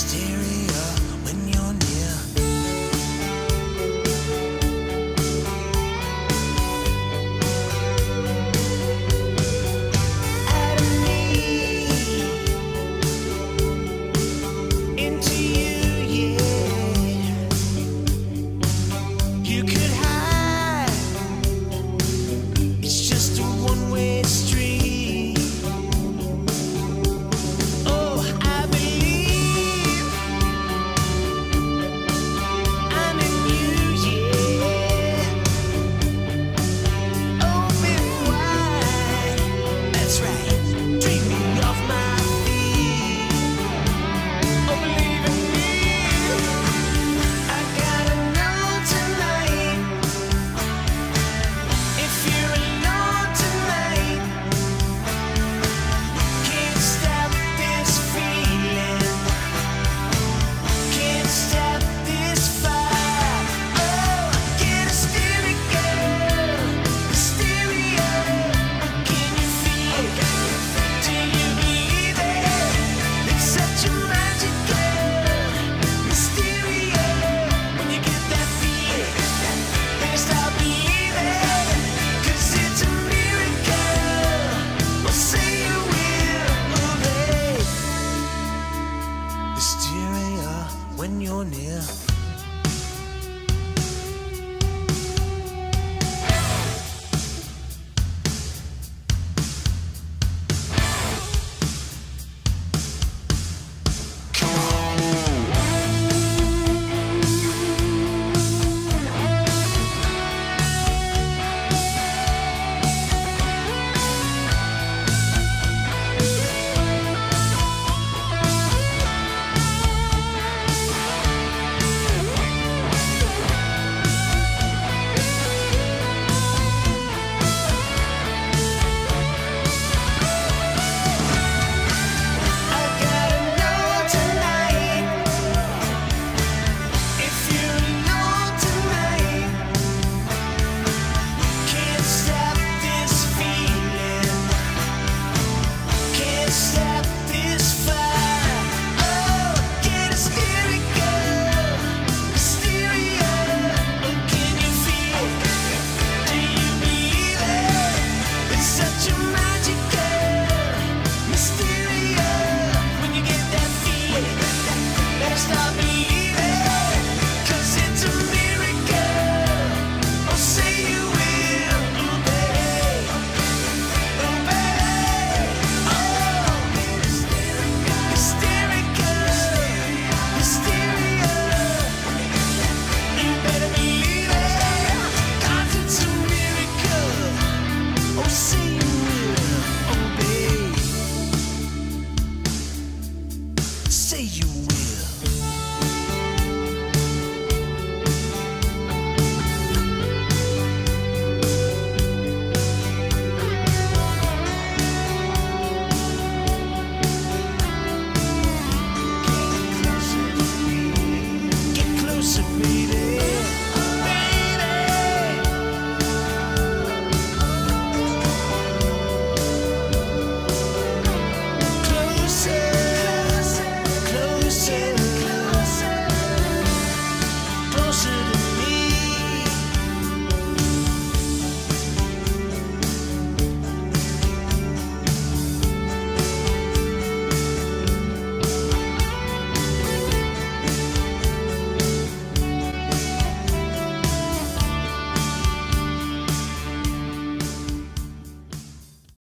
Stay